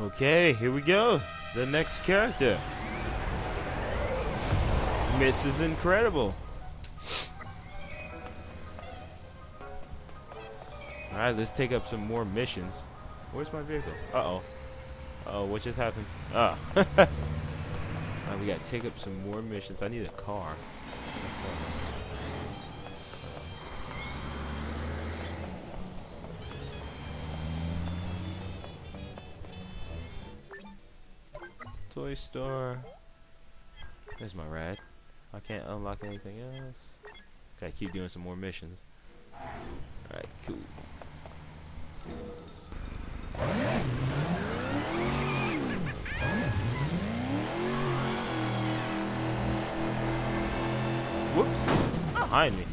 Okay, here we go. The next character. Mrs. Incredible. Alright, let's take up some more missions. Where's my vehicle? Uh-oh. Uh oh what just happened? Ah. We gotta take up some more missions. I need a car. Toy store. There's my ride. I can't unlock anything else. Gotta keep doing some more missions. Alright, cool. Whoops. Behind me.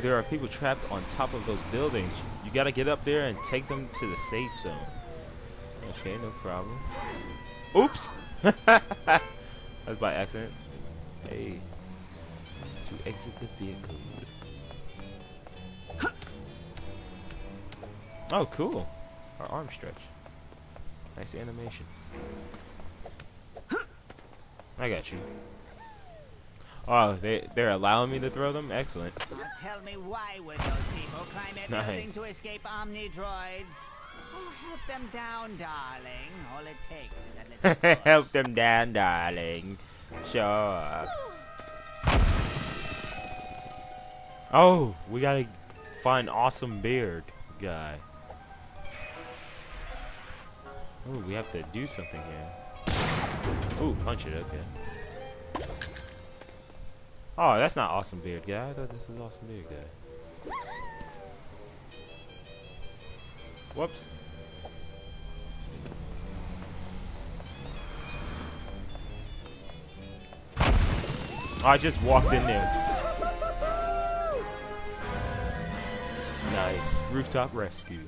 There are people trapped on top of those buildings. You gotta get up there and take them to the safe zone. Okay, no problem. Oops! That's by accident. Hey. To exit the vehicle. Oh, cool. Our arm stretch. Nice animation. I got you. Oh, they they're allowing me to throw them. Excellent. Now tell me why would those people climb Nice. building to escape Omnidroids? Oh, help them down, darling. All it takes is a little. Help them down, darling. Sure. Oh, we gotta find awesome beard guy. Oh, we have to do something here. Oh, punch it. Okay. Oh, that's not awesome beard guy. I thought this was awesome beard guy. Whoops. Oh, I just walked in there. Nice. Rooftop rescue.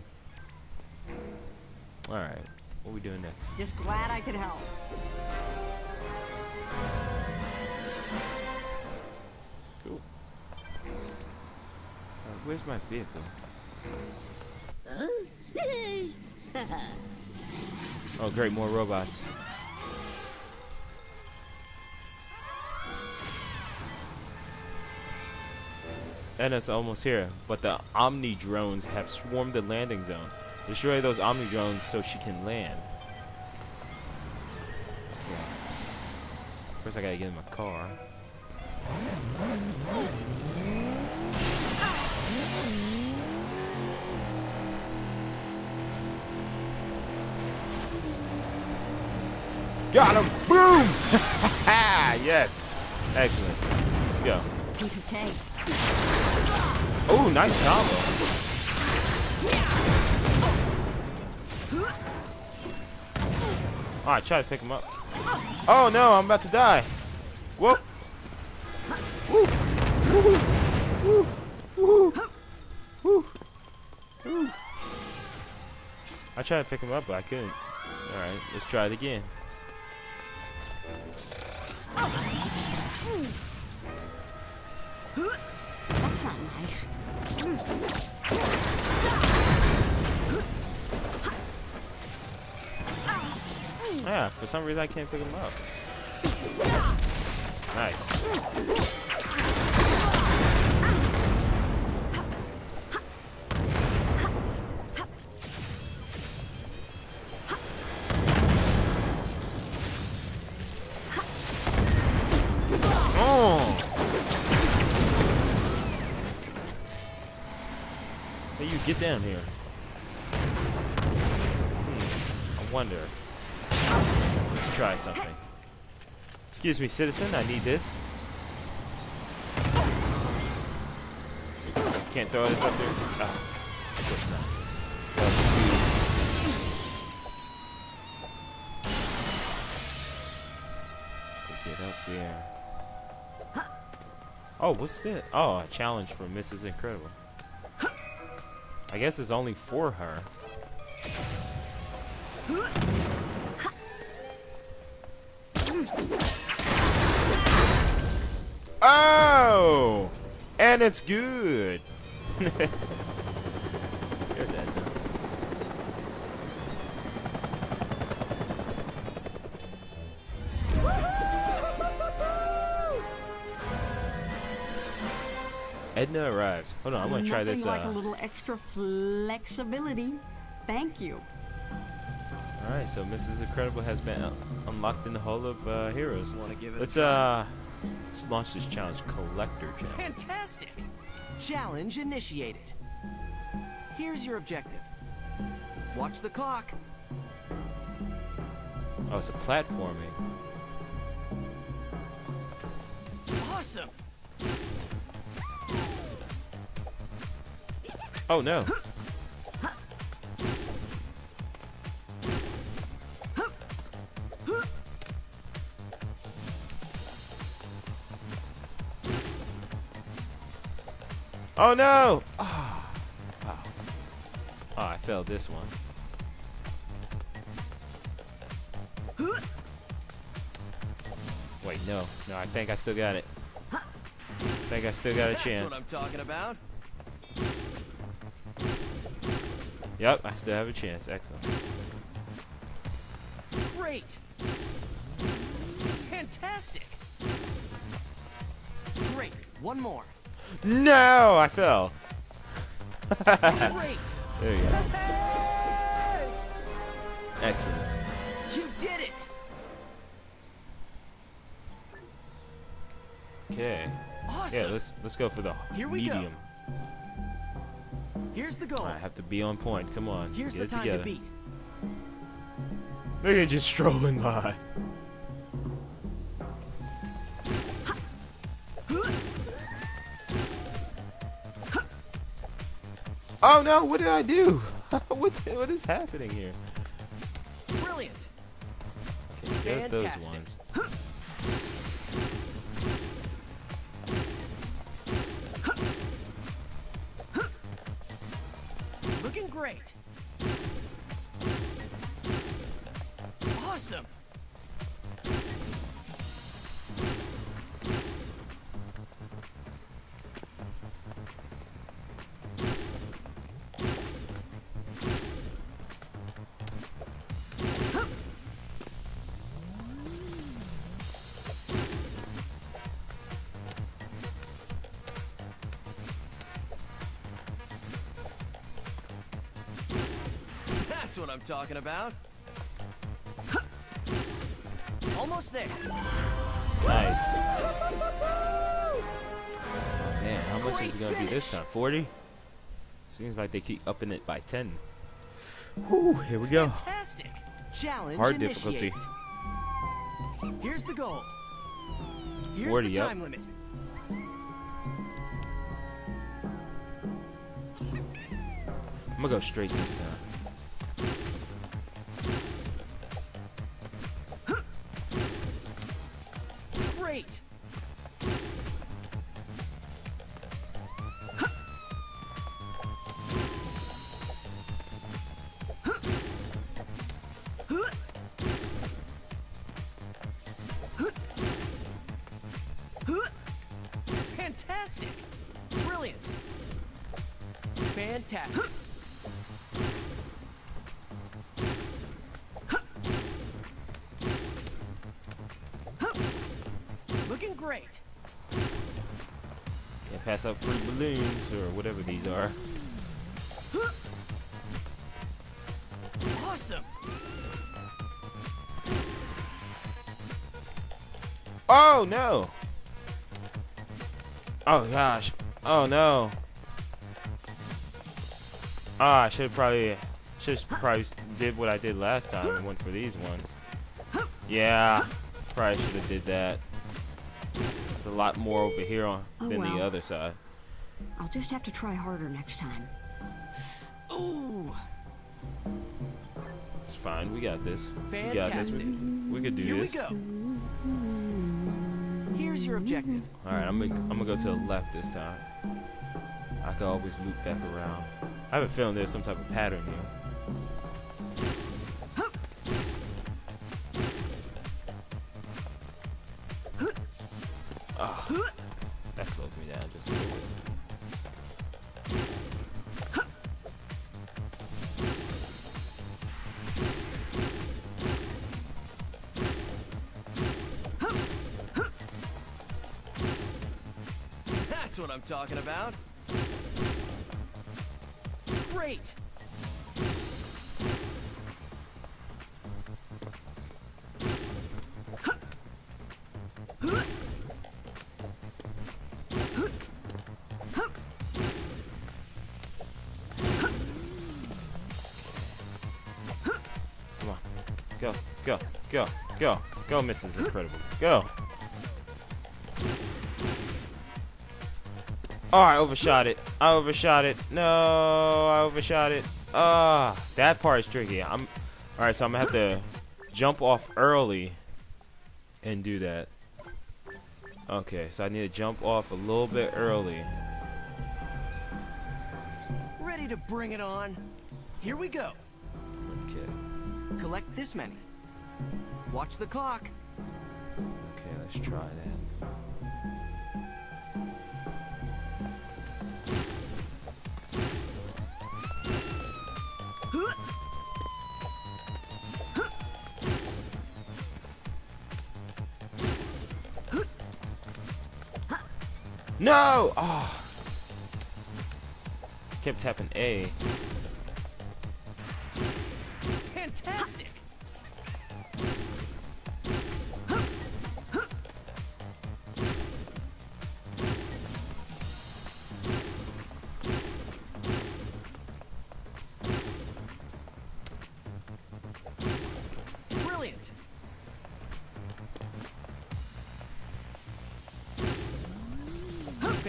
Alright. What are we doing next? Just glad I could help. Where's my vehicle? Oh, great, more robots. And it's almost here, but the Omnidroids have swarmed the landing zone. Destroy those Omnidroids so she can land. First, I gotta get in my car. Got him! Boom! yes! Excellent. Let's go. Piece of cake. Oh, nice combo. Alright, try to pick him up. Oh no, I'm about to die. Whoop. Woo. Woo. Woo. Woo. Woo. Woo. I tried to pick him up, but I couldn't. Alright, let's try it again. That's not nice. Yeah, for some reason I can't pick him up. Nice. Get down here. Hmm, I wonder. Let's try something. Excuse me, citizen, I need this. Can't throw this up there? Oh, of course not. Up there. Oh, what's this? Oh, a challenge for Mrs. Incredible. I guess it's only for her. Oh! And it's good. Edna arrives. Hold on, I'm gonna try Nothing this. like Uh, a little extra flexibility. Thank you. all right, so Mrs. Incredible has been uh, unlocked in the Hall of uh, Heroes. Want to give it Let's a uh, let's launch this challenge, Collector Challenge. Fantastic! Challenge initiated. Here's your objective. Watch the clock. Oh, it's a platforming. Awesome! Oh no. Oh no! Oh, wow. oh I failed this one. Wait, no. No, I think I still got it. I think I still got a That's chance. what I'm talking about. Yep, I still have a chance. Excellent. Great! Fantastic! Great. One more. No, I fell. Great! There you go. Excellent. You did it! Okay. Awesome! Yeah, let's let's go for the Here we go. Medium. Here's the goal. I have to be on point. Come on, Here's get the it time together. to beat. Look at you strolling by. Oh no! What did I do? what what is happening here? Brilliant! Okay, get those Fantastic. ones. Great. Awesome. That's what I'm talking about. Almost there. Nice. Oh, man, how much is it gonna be this time? 40? Seems like they keep upping it by 10. Whew, here we go. Fantastic. Challenge Hard difficulty. Here's the goal. Here's 40, the yep. time limit. I'm gonna go straight this time. Great. Fantastic. Brilliant. Fantastic. Yeah, pass out free balloons or whatever these are. Awesome. Oh no! Oh gosh! Oh no! Ah, I should probably should probably did what I did last time and went for these ones. Yeah, probably should have did that. There's a lot more over here on Oh, than the other side. I'll just have to try harder next time. Ooh. It's fine. We got this. We got this. Fantastic. We could do Here this. we go. Here's your objective. All right, I'm gonna I'm gonna go to the left this time. I can always loop back around. I have a feeling there's some type of pattern here. That's what I'm talking about. Great. Come on. Go, go, go, go, go, Mrs. Incredible. Go. Oh, I overshot it. I overshot it. No, I overshot it. Ah, that part is tricky. I'm all right. So I'm gonna have to jump off early and do that. Okay, so I need to jump off a little bit early. Ready to bring it on? Here we go. Okay, Collect this many. Watch the clock. okay, let's try that. No! Oh. Kept tapping A.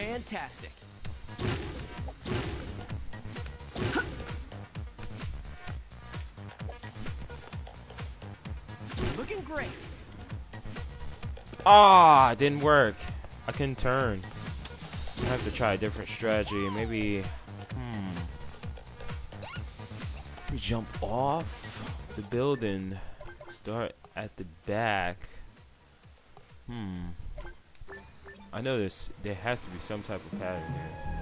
Fantastic. Looking great. Ah, didn't work. I couldn't turn. I have to try a different strategy. Maybe, hmm. Maybe jump off the building. Start at the back. Hmm. I know there's there has to be some type of pattern here.